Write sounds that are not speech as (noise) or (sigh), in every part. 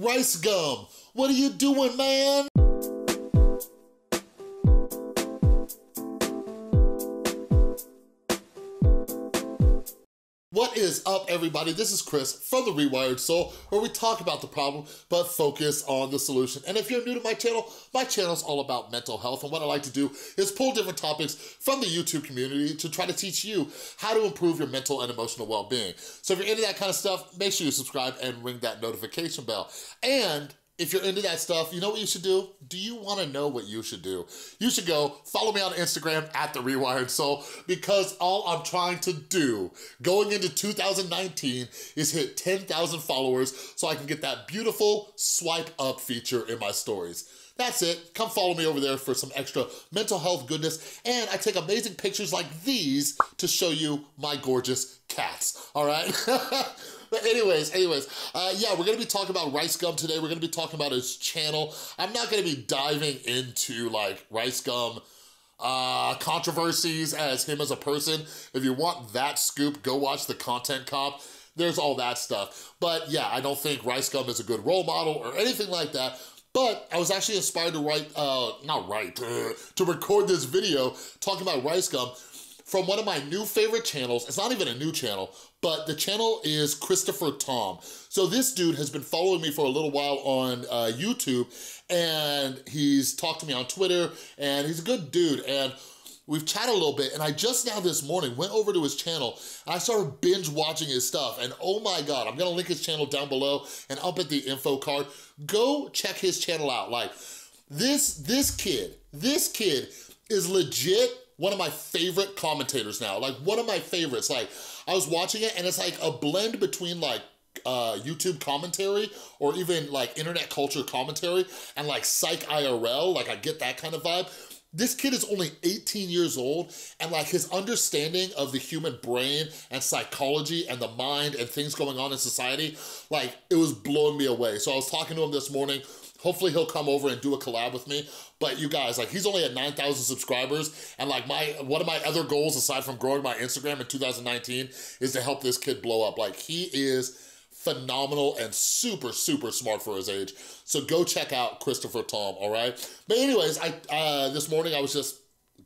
Rice Gum, what are you doing, man? Is up, everybody? This is Chris from The Rewired Soul, where we talk about the problem, but focus on the solution. And if you're new to my channel, my channel is all about mental health, and what I like to do is pull different topics from the YouTube community to try to teach you how to improve your mental and emotional well-being. So if you're into that kind of stuff, make sure you subscribe and ring that notification bell. And if you're into that stuff, you know what you should do? Do you wanna know what you should do? You should go follow me on Instagram at The Rewired Soul because all I'm trying to do going into 2019 is hit 10,000 followers so I can get that beautiful swipe up feature in my stories. That's it. Come follow me over there for some extra mental health goodness. And I take amazing pictures like these to show you my gorgeous cats, all right? (laughs) But anyways, anyways, uh, yeah, we're gonna be talking about Rice Gum today. We're gonna be talking about his channel. I'm not gonna be diving into like Rice Gum uh, controversies as him as a person. If you want that scoop, go watch the Content Cop. There's all that stuff. But yeah, I don't think Rice Gum is a good role model or anything like that. But I was actually inspired to write, uh, not write, (laughs) to record this video talking about Rice Gum from one of my new favorite channels. It's not even a new channel, but the channel is Christopher Tom. So this dude has been following me for a little while on uh, YouTube and he's talked to me on Twitter and he's a good dude. And we've chatted a little bit and I just now this morning went over to his channel and I started binge watching his stuff and oh my God, I'm gonna link his channel down below and up at the info card. Go check his channel out. Like this, this kid, this kid is legit one of my favorite commentators now. Like one of my favorites. Like I was watching it and it's like a blend between like uh, YouTube commentary or even like internet culture commentary and like psych IRL, like I get that kind of vibe. This kid is only 18 years old and like his understanding of the human brain and psychology and the mind and things going on in society, like it was blowing me away. So I was talking to him this morning, Hopefully he'll come over and do a collab with me. But you guys, like he's only at 9,000 subscribers. And like my one of my other goals aside from growing my Instagram in 2019 is to help this kid blow up. Like he is phenomenal and super, super smart for his age. So go check out Christopher Tom, all right? But anyways, I uh, this morning I was just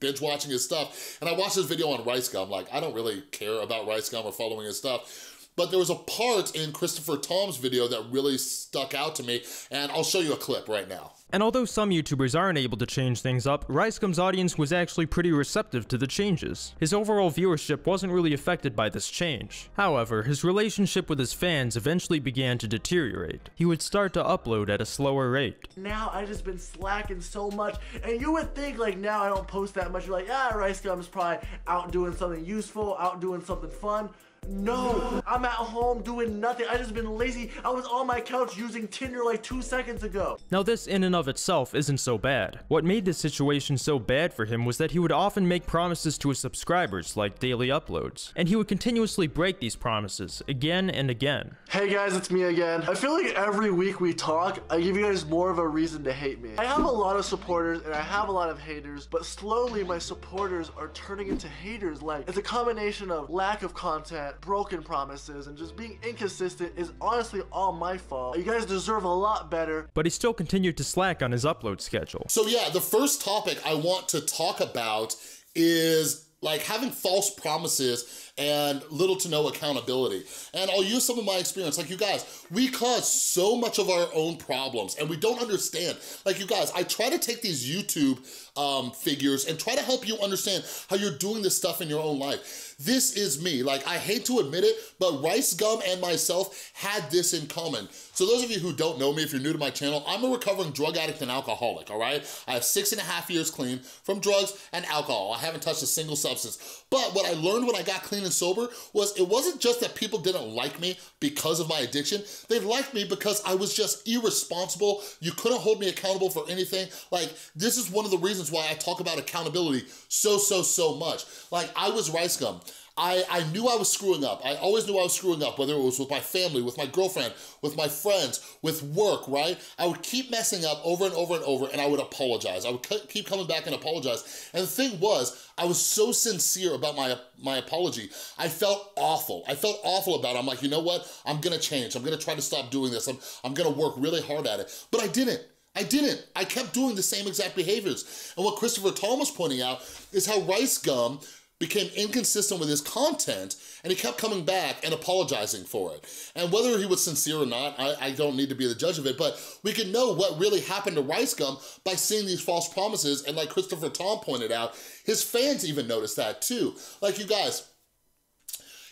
binge watching his stuff and I watched this video on Rice Gum. Like I don't really care about Rice Gum or following his stuff but there was a part in Christopher Tom's video that really stuck out to me, and I'll show you a clip right now. And although some YouTubers aren't able to change things up, Ricegum's audience was actually pretty receptive to the changes. His overall viewership wasn't really affected by this change. However, his relationship with his fans eventually began to deteriorate. He would start to upload at a slower rate. Now I've just been slacking so much, and you would think like now I don't post that much. You're like, ah, Ricegum's probably out doing something useful, out doing something fun. No, I'm at home doing nothing. I just been lazy. I was on my couch using Tinder like two seconds ago. Now this in and of itself isn't so bad. What made this situation so bad for him was that he would often make promises to his subscribers, like daily uploads, and he would continuously break these promises again and again. Hey guys, it's me again. I feel like every week we talk, I give you guys more of a reason to hate me. I have a lot of supporters and I have a lot of haters, but slowly my supporters are turning into haters. Like, it's a combination of lack of content, broken promises, and just being inconsistent is honestly all my fault. You guys deserve a lot better. But he still continued to slack on his upload schedule. So yeah, the first topic I want to talk about is like having false promises and little to no accountability. And I'll use some of my experience. Like you guys, we cause so much of our own problems and we don't understand. Like you guys, I try to take these YouTube um, figures and try to help you understand how you're doing this stuff in your own life. This is me. Like, I hate to admit it, but Rice Gum and myself had this in common. So those of you who don't know me, if you're new to my channel, I'm a recovering drug addict and alcoholic, all right? I have six and a half years clean from drugs and alcohol. I haven't touched a single substance. But what I learned when I got clean and sober was it wasn't just that people didn't like me because of my addiction. They liked me because I was just irresponsible. You couldn't hold me accountable for anything. Like, this is one of the reasons why I talk about accountability so, so, so much. Like, I was Rice Gum. I, I knew I was screwing up. I always knew I was screwing up, whether it was with my family, with my girlfriend, with my friends, with work, right? I would keep messing up over and over and over and I would apologize. I would keep coming back and apologize. And the thing was, I was so sincere about my, my apology. I felt awful. I felt awful about it. I'm like, you know what? I'm gonna change. I'm gonna try to stop doing this. I'm, I'm gonna work really hard at it. But I didn't. I didn't. I kept doing the same exact behaviors. And what Christopher Tom was pointing out is how Rice Gum became inconsistent with his content and he kept coming back and apologizing for it. And whether he was sincere or not, I, I, don't need to be the judge of it, but we can know what really happened to Rice Gum by seeing these false promises. And like Christopher Tom pointed out, his fans even noticed that too. Like you guys,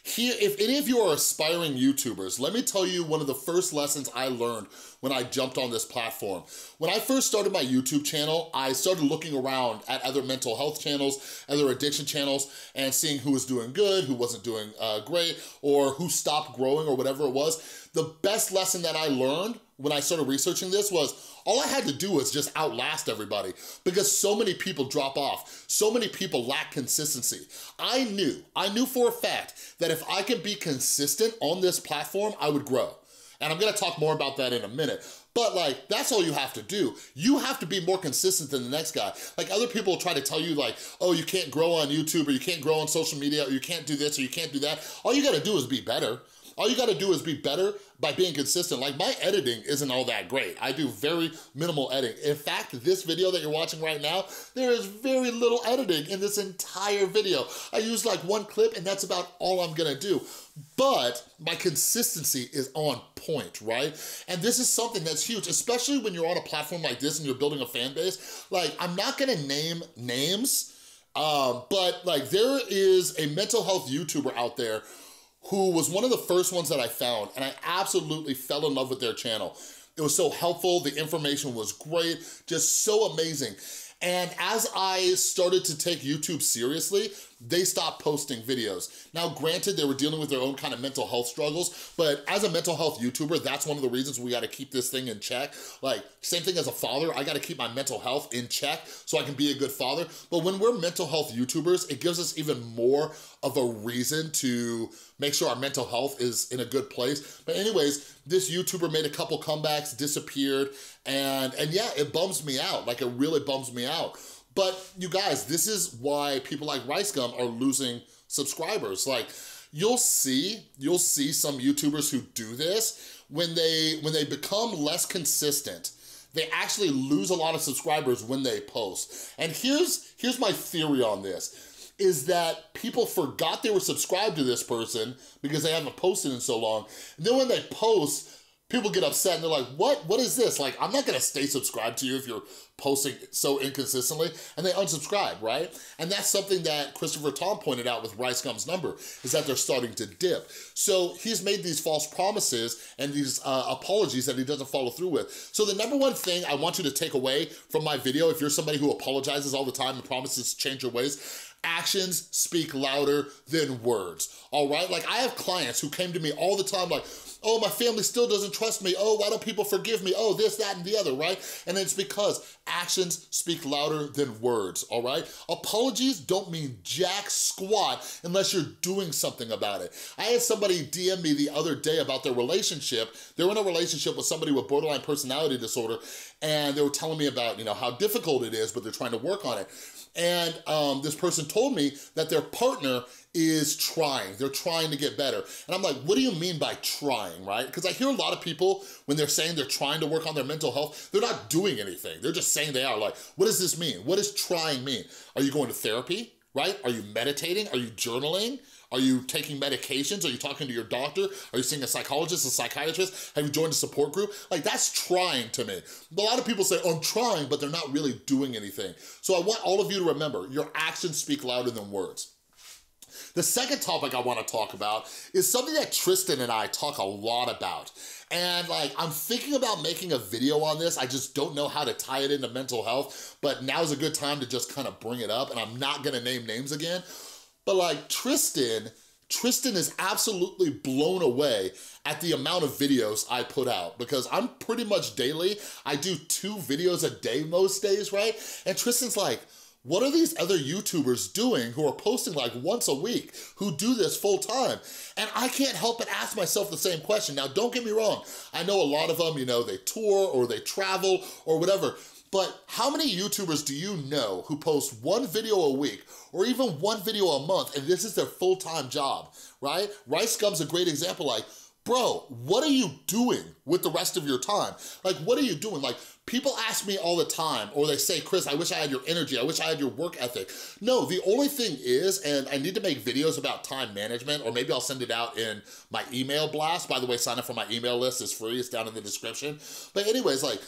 here, if any of you are aspiring YouTubers, let me tell you one of the first lessons I learned when I jumped on this platform. When I first started my YouTube channel, I started looking around at other mental health channels, other addiction channels, and seeing who was doing good, who wasn't doing uh, great, or who stopped growing or whatever it was. The best lesson that I learned when I started researching this was all I had to do was just outlast everybody because so many people drop off. So many people lack consistency. I knew, I knew for a fact that if I could be consistent on this platform, I would grow. And I'm gonna talk more about that in a minute. But like, that's all you have to do. You have to be more consistent than the next guy. Like other people try to tell you like, oh, you can't grow on YouTube or you can't grow on social media or you can't do this or you can't do that. All you gotta do is be better. All you gotta do is be better by being consistent. Like my editing isn't all that great. I do very minimal editing. In fact, this video that you're watching right now, there is very little editing in this entire video. I use like one clip and that's about all I'm gonna do. But my consistency is on point, right? And this is something that's huge, especially when you're on a platform like this and you're building a fan base. Like, I'm not gonna name names, um, but like there is a mental health YouTuber out there who was one of the first ones that I found, and I absolutely fell in love with their channel. It was so helpful, the information was great, just so amazing. And as I started to take YouTube seriously, they stopped posting videos. Now, granted, they were dealing with their own kind of mental health struggles, but as a mental health YouTuber, that's one of the reasons we gotta keep this thing in check. Like, same thing as a father, I gotta keep my mental health in check so I can be a good father. But when we're mental health YouTubers, it gives us even more of a reason to make sure our mental health is in a good place. But anyways, this YouTuber made a couple comebacks, disappeared, and, and yeah, it bums me out. Like, it really bums me out. But you guys, this is why people like Rice Gum are losing subscribers. Like, you'll see, you'll see some YouTubers who do this when they when they become less consistent. They actually lose a lot of subscribers when they post. And here's here's my theory on this is that people forgot they were subscribed to this person because they haven't posted in so long. And then when they post, people get upset and they're like, what, what is this? Like, I'm not gonna stay subscribed to you if you're posting so inconsistently, and they unsubscribe, right? And that's something that Christopher Tom pointed out with Rice Gum's number, is that they're starting to dip. So he's made these false promises and these uh, apologies that he doesn't follow through with. So the number one thing I want you to take away from my video, if you're somebody who apologizes all the time and promises to change your ways, actions speak louder than words, all right? Like I have clients who came to me all the time like, oh, my family still doesn't trust me. Oh, why don't people forgive me? Oh, this, that, and the other, right? And it's because actions speak louder than words, all right? Apologies don't mean jack squat unless you're doing something about it. I had somebody DM me the other day about their relationship. They're in a relationship with somebody with borderline personality disorder, and they were telling me about, you know, how difficult it is, but they're trying to work on it. And um, this person told me that their partner is trying. They're trying to get better. And I'm like, what do you mean by trying, right? Because I hear a lot of people, when they're saying they're trying to work on their mental health, they're not doing anything. They're just saying they are. Like, what does this mean? What does trying mean? Are you going to therapy, right? Are you meditating? Are you journaling? Are you taking medications? Are you talking to your doctor? Are you seeing a psychologist, a psychiatrist? Have you joined a support group? Like that's trying to me. A lot of people say, oh, I'm trying, but they're not really doing anything. So I want all of you to remember, your actions speak louder than words. The second topic I wanna talk about is something that Tristan and I talk a lot about. And like, I'm thinking about making a video on this. I just don't know how to tie it into mental health, but now's a good time to just kind of bring it up and I'm not gonna name names again. But like Tristan, Tristan is absolutely blown away at the amount of videos I put out because I'm pretty much daily, I do two videos a day most days, right? And Tristan's like, what are these other YouTubers doing who are posting like once a week, who do this full time? And I can't help but ask myself the same question. Now, don't get me wrong. I know a lot of them, you know, they tour or they travel or whatever, but how many YouTubers do you know who post one video a week or even one video a month and this is their full-time job, right? Rice Gum's a great example like, bro, what are you doing with the rest of your time? Like, what are you doing? Like, people ask me all the time, or they say, Chris, I wish I had your energy, I wish I had your work ethic. No, the only thing is, and I need to make videos about time management, or maybe I'll send it out in my email blast. By the way, sign up for my email list, it's free, it's down in the description. But anyways, like,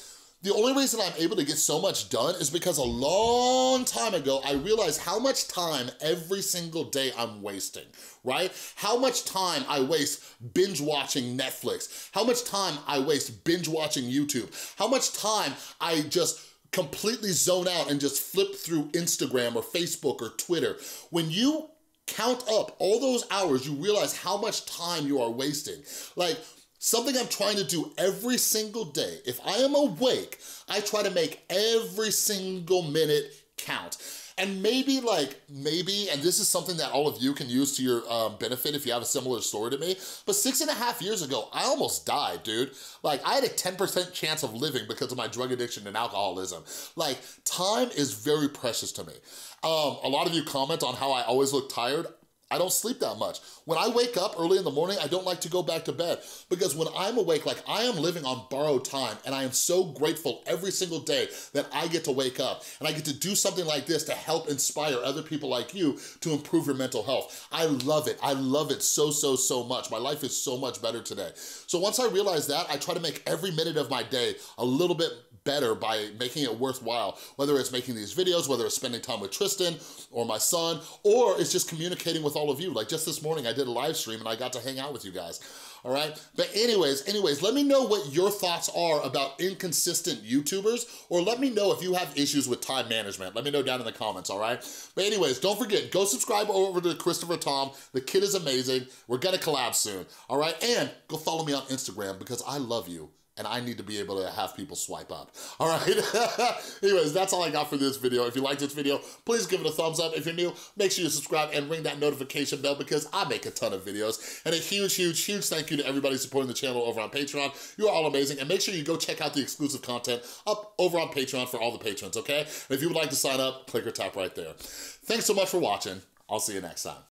the only reason I'm able to get so much done is because a long time ago, I realized how much time every single day I'm wasting, right? How much time I waste binge watching Netflix, how much time I waste binge watching YouTube, how much time I just completely zone out and just flip through Instagram or Facebook or Twitter. When you count up all those hours, you realize how much time you are wasting. Like, Something I'm trying to do every single day. If I am awake, I try to make every single minute count. And maybe like, maybe, and this is something that all of you can use to your um, benefit if you have a similar story to me, but six and a half years ago, I almost died, dude. Like I had a 10% chance of living because of my drug addiction and alcoholism. Like time is very precious to me. Um, a lot of you comment on how I always look tired. I don't sleep that much. When I wake up early in the morning, I don't like to go back to bed because when I'm awake, like I am living on borrowed time and I am so grateful every single day that I get to wake up and I get to do something like this to help inspire other people like you to improve your mental health. I love it. I love it so, so, so much. My life is so much better today. So once I realize that, I try to make every minute of my day a little bit better by making it worthwhile, whether it's making these videos, whether it's spending time with Tristan or my son, or it's just communicating with all of you. Like just this morning, I did a live stream and I got to hang out with you guys, all right? But anyways, anyways, let me know what your thoughts are about inconsistent YouTubers, or let me know if you have issues with time management. Let me know down in the comments, all right? But anyways, don't forget, go subscribe over to Christopher Tom. The kid is amazing. We're gonna collab soon, all right? And go follow me on Instagram because I love you and I need to be able to have people swipe up. (laughs) All right. (laughs) Anyways, that's all I got for this video. If you liked this video, please give it a thumbs up. If you're new, make sure you subscribe and ring that notification bell because I make a ton of videos. And a huge, huge, huge thank you to everybody supporting the channel over on Patreon. You are all amazing. And make sure you go check out the exclusive content up over on Patreon for all the patrons, okay? And if you would like to sign up, click or tap right there. Thanks so much for watching. I'll see you next time.